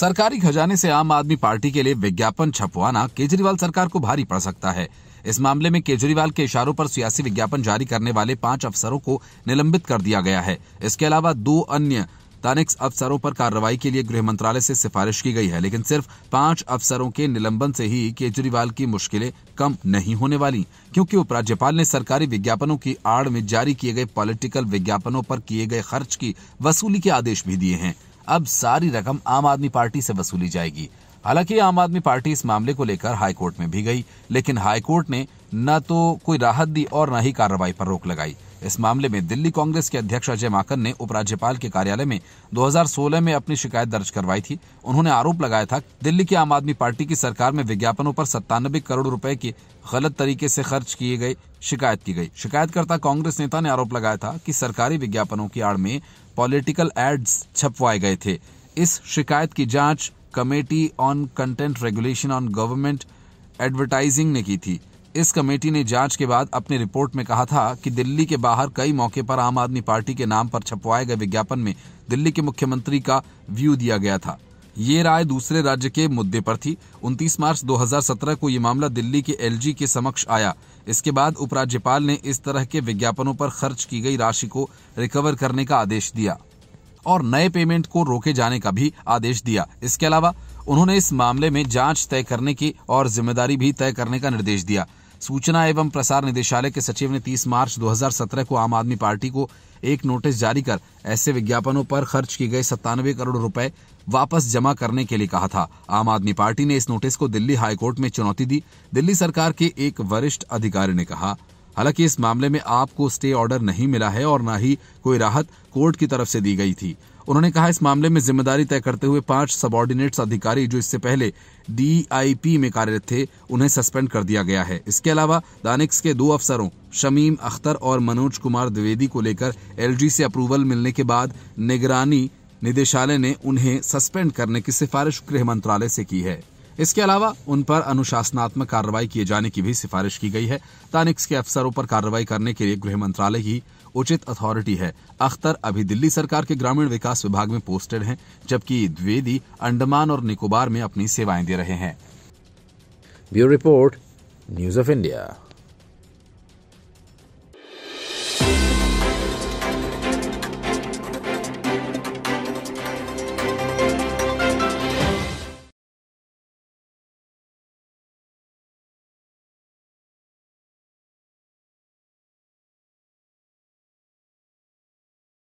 सरकारी खजाने से आम आदमी पार्टी के लिए विज्ञापन छपवाना केजरीवाल सरकार को भारी पड़ सकता है। इस मामले में केजरीवाल के इशारों पर सियासी विज्ञापन जारी करने वाले पाँच अफसरों को निलंबित कर दिया गया है। इसके अलावा दो अन्य तानिक्स अफसरों पर कार्रवाई के लिए गृह मंत्रालय से सिफारिश की गई है, लेकिन सिर्फ़ पाँच अफसरों के निलंबन से ही केजरीवाल की मुश्किलें कम नहीं होने वाली, क्योंकि उपराज्यपाल ने सरकारी विज्ञापनों की आड़ में जारी किए गए पॉलिटिकल विज्ञापनों पर किए गए खर्च की वसूली के आदेश भी दिए हैं। अब सारी रकम आम आदमी पार्टी से वसूली जाएगी। हालाँकि आम आदमी पार्टी इस मामले को लेकर हाईकोर्ट में भी गई, लेकिन हाईकोर्ट ने न तो कोई राहत दी और न ही कार्रवाई पर रोक लगाई। इस मामले में दिल्ली कांग्रेस के अध्यक्ष अजय माकन ने उपराज्यपाल के कार्यालय में 2016 में अपनी शिकायत दर्ज करवाई थी। उन्होंने आरोप लगाया था, दिल्ली की आम आदमी पार्टी की सरकार में विज्ञापनों पर सत्तानबे करोड़ रुपए के गलत तरीके से खर्च किए गए, शिकायत की गई। शिकायतकर्ता कांग्रेस नेता ने आरोप लगाया था कि सरकारी विज्ञापनों की आड़ में पॉलिटिकल एड्स छपवाए गए थे। इस शिकायत की जाँच committee on content regulation on government advertising ने की थी। इस कमेटी ने जाँच के बाद अपनी रिपोर्ट में कहा था कि दिल्ली के बाहर कई मौके पर आम आदमी पार्टी के नाम पर छपवाए गए विज्ञापन में दिल्ली के मुख्यमंत्री का व्यू दिया गया था। ये राय दूसरे राज्य के मुद्दे पर थी। 29 मार्च 2017 को ये मामला दिल्ली के एलजी के समक्ष आया। इसके बाद उपराज्यपाल ने इस तरह के विज्ञापनों पर खर्च की गई राशि को रिकवर करने का आदेश दिया और नए पेमेंट को रोके जाने का भी आदेश दिया। इसके अलावा उन्होंने इस मामले में जाँच तय करने की और ज़िम्मेदारी भी तय करने का निर्देश दिया। सूचना एवं प्रसार निदेशालय के सचिव ने 30 मार्च 2017 को आम आदमी पार्टी को एक नोटिस जारी कर ऐसे विज्ञापनों पर खर्च किए गए सत्तानवे करोड़ रुपए वापस जमा करने के लिए कहा था। आम आदमी पार्टी ने इस नोटिस को दिल्ली हाईकोर्ट में चुनौती दी। दिल्ली सरकार के एक वरिष्ठ अधिकारी ने कहा। हालाँकि इस मामले में आपको स्टे ऑर्डर नहीं मिला है और न ही कोई राहत कोर्ट की तरफ़ से दी गई थी। उन्होंने कहा, इस मामले में ज़िम्मेदारी तय करते हुए पाँच सबॉर्डिनेट्स अधिकारी जो इससे पहले डीआईपी में कार्यरत थे, उन्हें सस्पेंड कर दिया गया है। इसके अलावा दानिक्स के दो अफसरों, शमीम अख्तर और मनोज कुमार द्विवेदी को लेकर एलजी से अप्रूवल मिलने के बाद निगरानी निदेशालय ने उन्हें सस्पेंड करने की सिफारिश गृह मंत्रालय से की है। इसके अलावा उन पर अनुशासनात्मक कार्रवाई किए जाने की भी सिफारिश की गई है। तानिक्स के अफसरों पर कार्रवाई करने के लिए गृह मंत्रालय ही उचित अथॉरिटी है। अख्तर अभी दिल्ली सरकार के ग्रामीण विकास विभाग में पोस्टेड हैं, जबकि द्विवेदी, अंडमान और निकोबार में अपनी सेवाएँ दे रहे हैं। Bureau report, news of India.